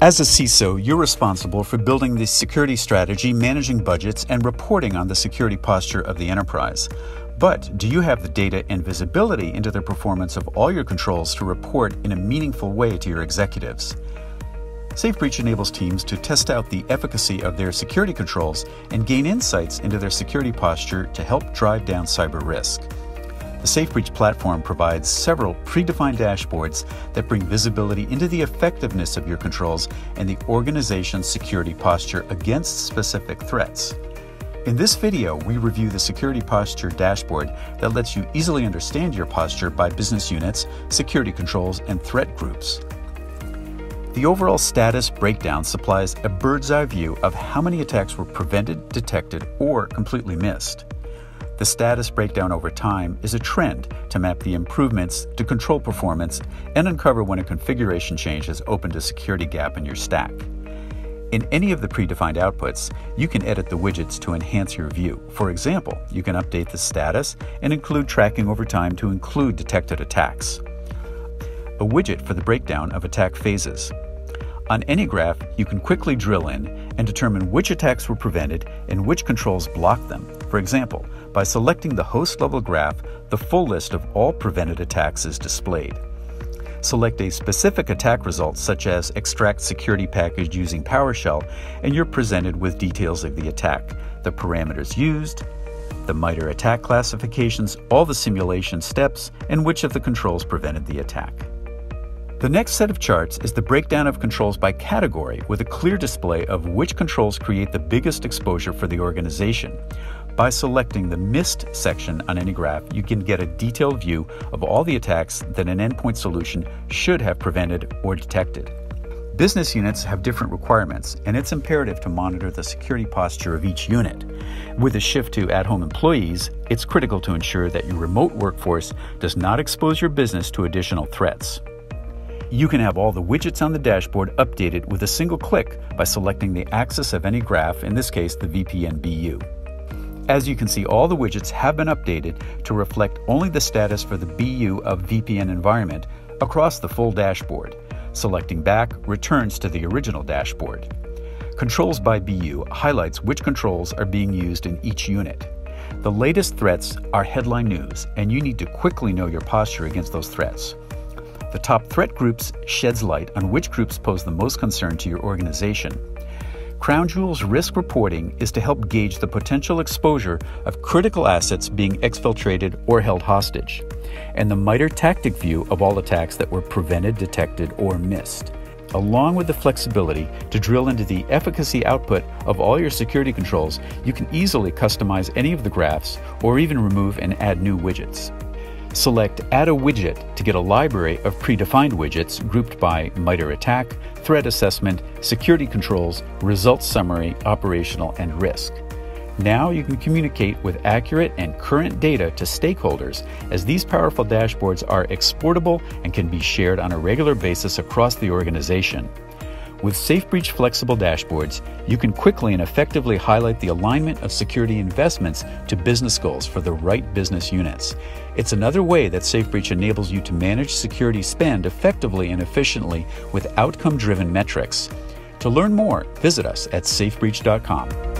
As a CISO, you're responsible for building the security strategy, managing budgets, and reporting on the security posture of the enterprise. But do you have the data and visibility into the performance of all your controls to report in a meaningful way to your executives? SafeBreach enables teams to test out the efficacy of their security controls and gain insights into their security posture to help drive down cyber risk. The SafeBreach platform provides several predefined dashboards that bring visibility into the effectiveness of your controls and the organization's security posture against specific threats. In this video, we review the Security Posture Dashboard that lets you easily understand your posture by business units, security controls, and threat groups. The overall status breakdown supplies a bird's eye view of how many attacks were prevented, detected, or completely missed. The status breakdown over time is a trend to map the improvements to control performance and uncover when a configuration change has opened a security gap in your stack. In any of the predefined outputs, you can edit the widgets to enhance your view. For example, you can update the status and include tracking over time to include detected attacks. A widget for the breakdown of attack phases. On any graph, you can quickly drill in and determine which attacks were prevented and which controls blocked them. For example, by selecting the host level graph, the full list of all prevented attacks is displayed. Select a specific attack result, such as extract security package using PowerShell, and you're presented with details of the attack, the parameters used, the MITRE ATT&CK classifications, all the simulation steps, and which of the controls prevented the attack. The next set of charts is the breakdown of controls by category with a clear display of which controls create the biggest exposure for the organization. By selecting the missed section on any graph, you can get a detailed view of all the attacks that an endpoint solution should have prevented or detected. Business units have different requirements, and it's imperative to monitor the security posture of each unit. With a shift to at home employees, it's critical to ensure that your remote workforce does not expose your business to additional threats. You can have all the widgets on the dashboard updated with a single click by selecting the axis of any graph, in this case the VPN BU. As you can see, all the widgets have been updated to reflect only the status for the BU of VPN environment across the full dashboard. Selecting back returns to the original dashboard. Controls by BU highlights which controls are being used in each unit. The latest threats are headline news, and you need to quickly know your posture against those threats. The top threat groups sheds light on which groups pose the most concern to your organization. Crown Jewel's risk reporting is to help gauge the potential exposure of critical assets being exfiltrated or held hostage, and the MITRE tactic view of all attacks that were prevented, detected, or missed, along with the flexibility to drill into the efficacy output of all your security controls, you can easily customize any of the graphs or even remove and add new widgets. Select Add a Widget get a library of predefined widgets grouped by MITRE ATT&CK, threat assessment, security controls, results summary, operational, and risk. Now you can communicate with accurate and current data to stakeholders as these powerful dashboards are exportable and can be shared on a regular basis across the organization. With SafeBreach flexible dashboards, you can quickly and effectively highlight the alignment of security investments to business goals for the right business units. It's another way that SafeBreach enables you to manage security spend effectively and efficiently with outcome driven metrics. To learn more, visit us at safebreach.com.